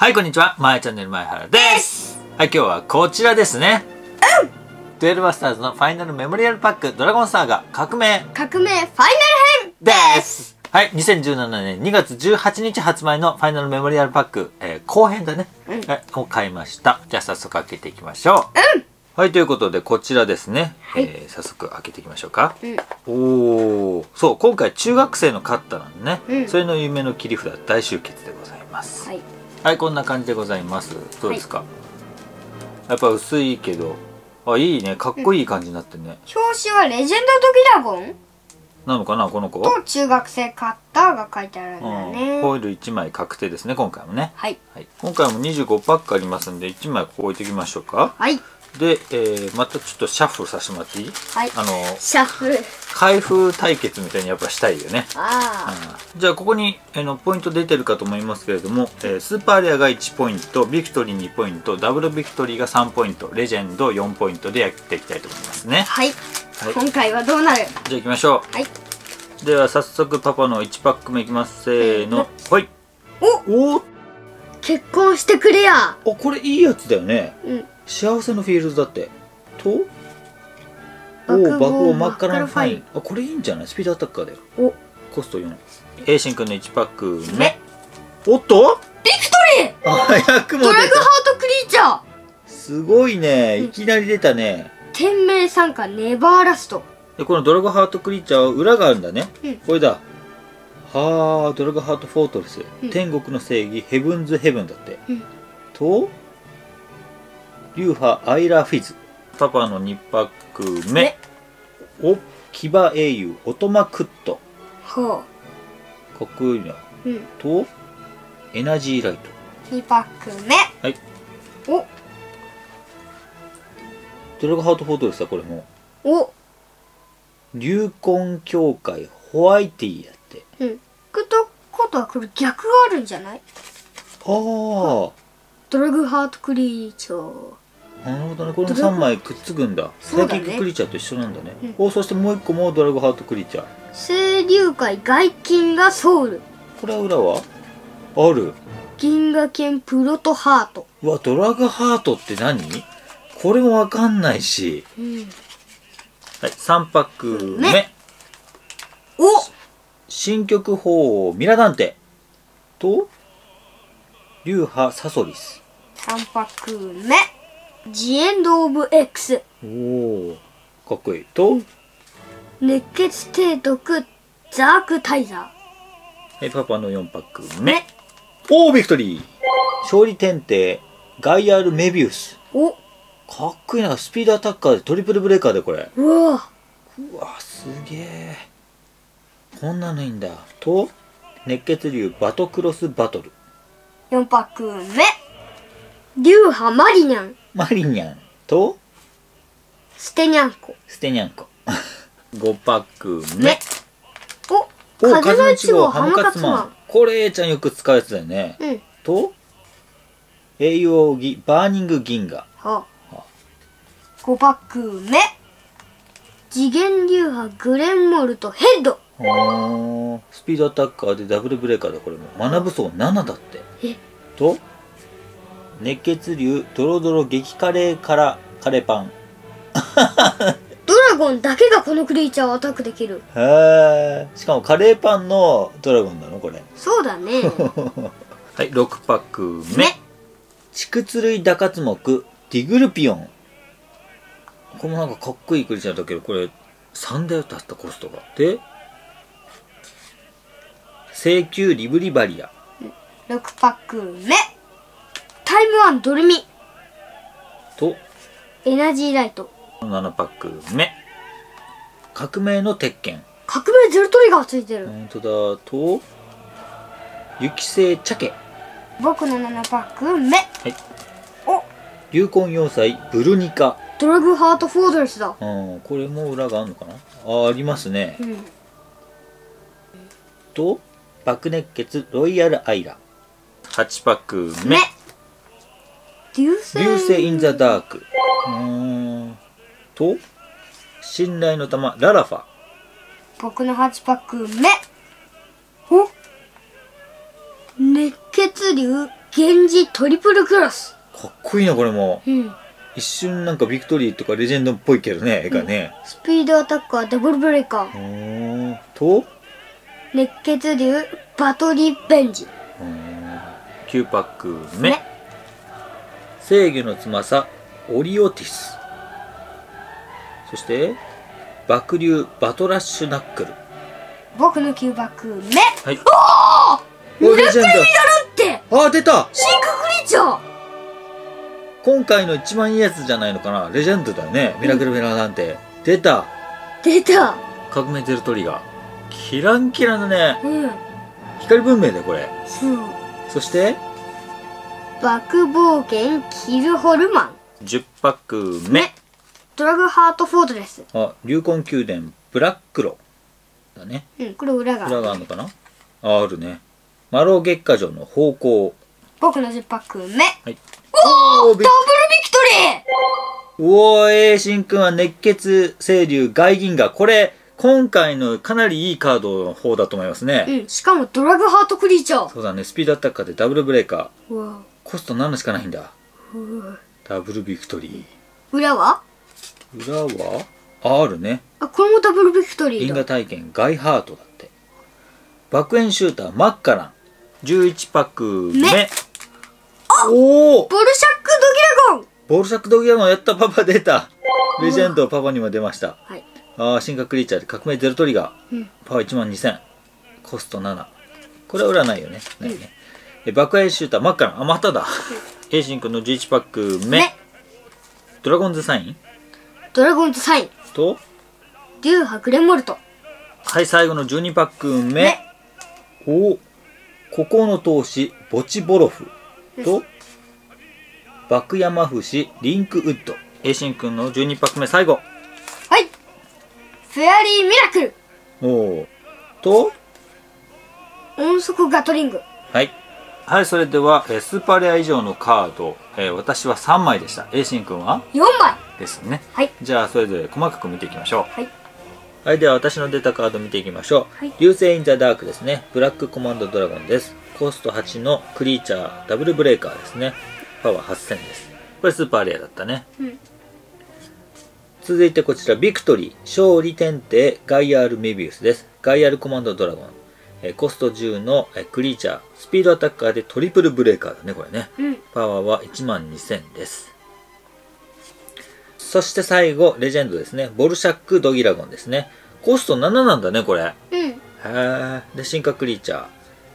はい、こんにちは。まやチャンネル前原です。はい、今日はこちらですね。うんデュエルバスターズのファイナルメモリアルパックドラゴンサーガ革命革命ファイナル編ですはい、2017年2月18日発売のファイナルメモリアルパック、えー後編だね、うんはいを買いました。じゃあ早速開けていきましょう。はい、ということでこちらですね。いえー早速開けていきましょうか。うんおお、そう、今回中学生のカッターなんでね、うんそれの夢の切り札大集結でございます。はいはい、こんな感じでございます。どうですか、やっぱ薄いけど、あ、いいね。かっこいい感じになってね。表紙はレジェンドドギラゴン？なのかな、この子。と中学生カッターが書いてあるんだうん、ね、ホイール1枚確定ですね、今回もね。はいはい、今回も25パックありますんで、1枚ここ置いておきましょうか。はいで、えー、またちょっとシャッフルさせてもらっていい？はい。あの、シャッフル。開封対決みたいにやっぱしたいよね。あうん。じゃあここに、えーのポイント出てるかと思いますけれども、えースーパーレアが1ポイントビクトリー2ポイントダブルビクトリーが3ポイントレジェンド4ポイントでやっていきたいと思いますね。あはい、はい。今回はどうなる？じゃあ行きましょはい。うでは早速パパの1パック目いきます。せーの。はい。お！お結婚してくれや！おこれいいやつだよね。うん幸せのフィールドだって。と？お爆豪お爆轟マッカラン・ファイン。あこれいいんじゃない？スピードアタッカーだよ。お。コスト4エイシンくんの1パック目。目おっと？ビクトリー！あ早くも出ドラグハートクリーチャー！すごいね。いきなり出たね。天命参加ネバーラスト。でこのドラゴンハートクリーチャーは裏があるんだね、うん。これだ。はあドラゴンハートフォートレス、うん。天国の正義ヘブンズヘブンだって、うん。と？流派アイラフィズ。パパの2パック目。ねお騎馬英雄オトマクット。ほかっこいいなううん。とエナジーライト。2パック目。はい。お。ドラゴンハートフォートレスだこれも。お。流魂協会ホワイティだって。うん。ことことはこれ逆があるんじゃない？あドラグハートクリーチャー。あなるほどね。このドラゴン3枚くっつくんだ。サイキッククリーチャーと一緒なんだね、うん。おそしてもう一個もドラゴンハートクリーチャー。清流会外金がソウル。これは裏は？ある？銀河剣プロトハート。うわドラグハートって何？これもわかんないし。うん。はい3パック目、ね。お！新曲法王ミラダンテ。と流派サソリス。3パック目ジエンド・オブ・ X おおかっこいい。と、熱血提督ザーク・タイザはい、パパの4パックー目。目おービクトリー。勝利天帝ガイアル・メビウス。お。かっこいい。なスピードアタッカーでトリプルブレーカーでこれ。うわ。うわすげえこんなのいいんだ。と熱血流バトクロスバトル。4パック目龍覇マリニャン。マリニャン。と？捨てニャンコ。捨てニャンコ。5パック目。目おお風の一号ハムカツマン。これ A ちゃんよく使うやつだよね。うん。と？英雄奥義バーニング銀河。はあ。5パック目。次元流派グレンモルとヘッド。スピードアタッカーでダブルブレーカーだこれも。マナ武装7だって。え？と？熱血流ドロドロ激カレー辛カレーパン。ドラゴンだけがこのクリーチャーをアタックできる。へえしかもカレーパンのドラゴンなのこれ。そうだね。はい6パック目目畜ツ類打活目ディグルピオン。これもなんかかっこいいクリーチャーだけどこれ3だよってあったコストが。で請求リブリバリア。6パック目タイム1ドレミ。と。エナジーライト。7パック目。革命の鉄拳。革命ゼロトリガーついてる、本当だ。と雪精チャケ僕の7パック目。はい。お。龍魂要塞ブルニカ。ドラグハートフォートレスだ。うんこれも裏があるのかな？あありますね。うん。と爆熱血ロイヤルアイラ。8パック目。目流星。インザダークと？信頼の玉ララファ。僕の8パック目。お？熱血流源氏トリプルクロス。かっこいいなこれも。うん。一瞬なんかビクトリーとかレジェンドっぽいけどね絵がね。スピードアタッカーダブルブレーカー。と？熱血竜バトリベンジ。うーん。9パック目。ね制御の翼オリオティス。そして爆竜バトラッシュナックル。僕の9バック目はい。おおレジェンって？ドあ出た。シンククリーチャー。今回の一番いいやつじゃないのかな。レジェンドだよね。ミラクルフェラーなんて、出た。出た。革命ゼルトリガー。キランキランだね。うん。光文明だよこれ。そう。そして爆冒険キルホルマン。10パック目。ね。ドラグハートフォートレスあ竜魂宮殿ブラックロだね。うんこれ裏が裏があるのかな？ああるね。マロ月下城の方向。僕の10パック目。はい。おおおダブルビクトリー。うおー栄新君は熱血清流外銀河。これ今回のかなりいいカードの方だと思いますね、うんしかもドラグハートクリーチャー。そうだね。スピードアタッカーでダブルブレーカー。うわコスト7しかないんだ？ダブルビクトリ裏は？ー裏は？ああるね。あこれもダブルビクトリ因果ーだ体験ガイハートだって。爆炎シューターマッカラン。11パック目。ね。おおボルシャックドギラゴン。ボルシャックドギアゴンやったパパ出た。レジェンドパパにも出ました。はい。ああ進化クリーチャーで。革命ゼロトリガー、うん。パワー1万2000コスト7これは裏ないよね。ないね、え爆炎シューターマッカランあまただ、エイシン君の11パック目、ねドラゴンズサイン？ドラゴンズサイン。と？デューハグレンモルト。はい最後の12パック目、ねおここの闘士ボチボロフと？爆山伏リンクウッド。エイシン君の12パック目最後。はい。フェアリーミラクル。おおと？音速ガトリング。はい。はい、それでは、えースーパーレア以上のカード、えー私は3枚でした。エイシン君は？4枚ですね。はいじゃあ、それぞれ細かく見ていきましょはい。う。はい、では私の出たカード見ていきましょう。はい流星インザダークですね。ブラックコマンドドラゴンです。コスト8のクリーチャーダブルブレーカーですね。パワー8000です。これスーパーレアだったね。うん続いてこちら、ビクトリー、勝利天帝、ガイアール・メビウスです。ガイアールコマンドドラゴン。えーコスト10のえークリーチャー、スピードアタッカーでトリプルブレーカーだね、これね。うんパワーは1万2000です。そして最後、レジェンドですね。ボルシャック・ドギラゴンですね。コスト7なんだね、これ。へうんーで、進化クリーチャー。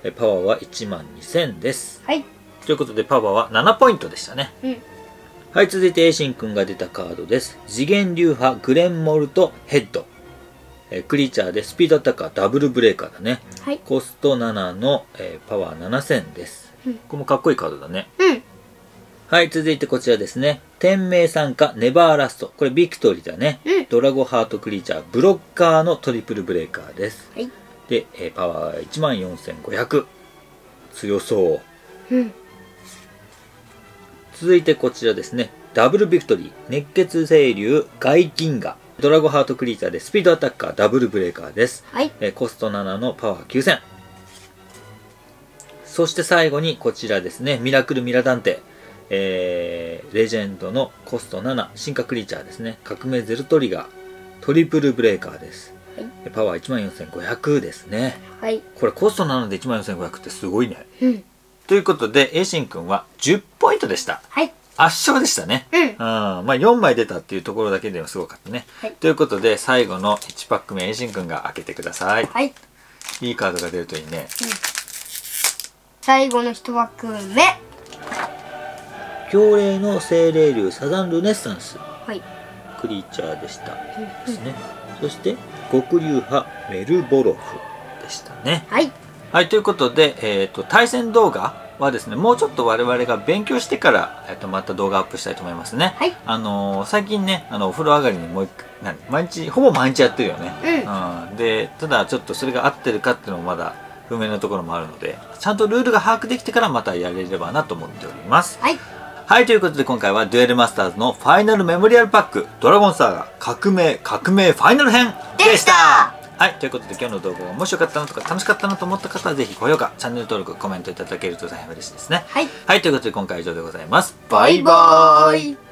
えパワーは1万2000です。はいということで、パワーは7ポイントでしたね。うんはい、続いてエイシン君が出たカードです。次元流派グレンモルトヘッド。えークリーチャーでスピードアタッカーダブルブレーカーだね。はいコスト7の、えーパワー7000です。うんこれもかっこいいカードだね。うんはい、続いてこちらですね。天命参加ネバーラスト。これビクトリーだね。うんドラゴハートクリーチャーブロッカーのトリプルブレーカーです。はいで、えーパワー14,500。強そう。うん続いてこちらですね。ダブルビクトリー。熱血清流外銀河。ドラゴハートクリーチャーでスピードアタッカーダブルブレーカーです。はいえーコスト7のパワー9000。そして最後にこちらですね。ミラクルミラダンテ。えー、レジェンドのコスト7、進化クリーチャーですね。革命ゼロトリガー。トリプルブレーカーです。はいえパワー14,500ですね。はいこれコスト7で14,500ってすごいね。うんということで、エイシン君は10ポイントでした。はい圧勝でしたね。うんうん、まあ4枚出たっていうところだけでもすごかったね。はいということで最後の1パック目エイシン君が開けてください。はいいいカードが出るといいね。最後の一枠目強霊の精霊竜サザンルネッサンスはいクリーチャーでしたですね。そして極流派メルボロフでしたね。はいはい、ということで、えっ、と、対戦動画はですね、もうちょっと我々が勉強してから、えっ、と、また動画アップしたいと思いますね。はい。あのー最近ね、あの、お風呂上がりにもう一回、何毎日、ほぼ毎日やってるよね。うん。うん、でただちょっとそれが合ってるかっていうのもまだ不明なところもあるのでちゃんとルールが把握できてからまたやれればなと思っております。はい。はいということで今回はデュエルマスターズのファイナルメモリアルパックドラゴンサーガ革命革命ファイナル編でしたはいということで今日の動画が面白かったなとか楽しかったなと思った方はぜひ高評価チャンネル登録コメントいただけると大変嬉しいですね。はい。はいということで今回は以上でございます。バイバーイ